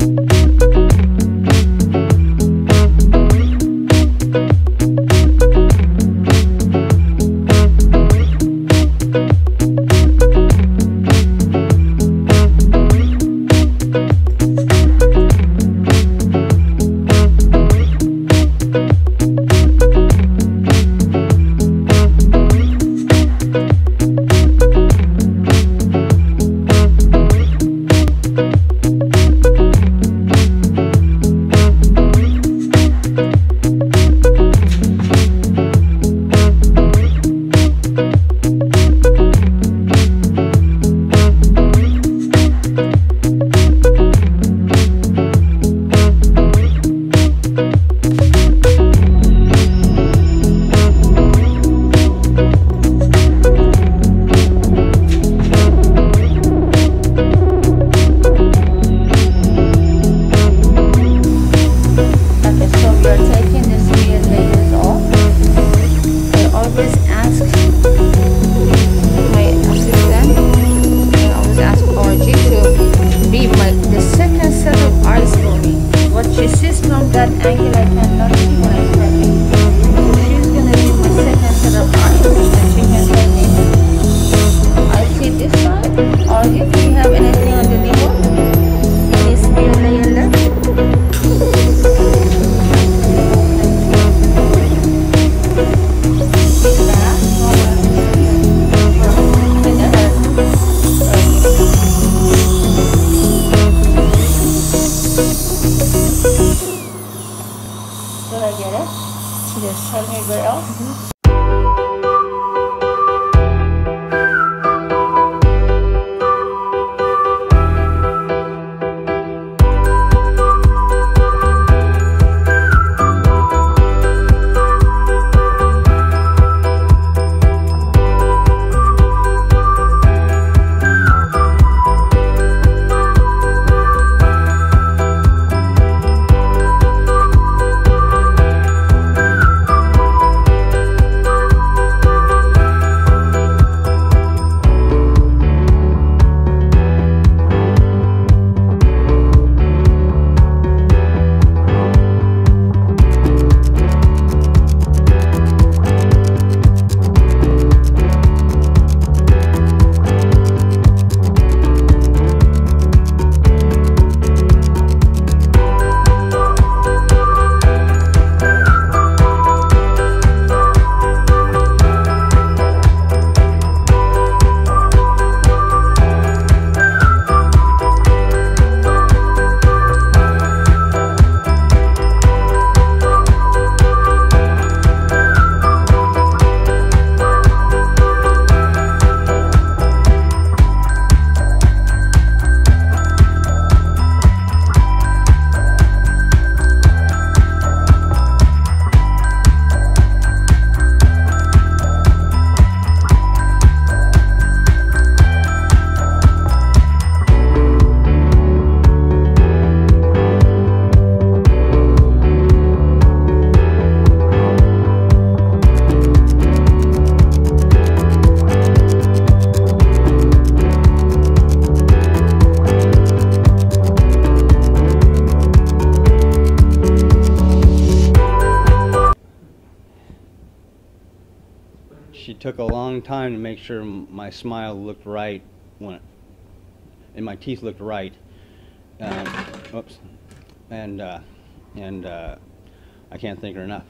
Okay, Did I get it? Yes. Tell me where else? A long time to make sure my smile looked right when, and my teeth looked right. Um, oops, and uh, and uh, I can't thank her enough.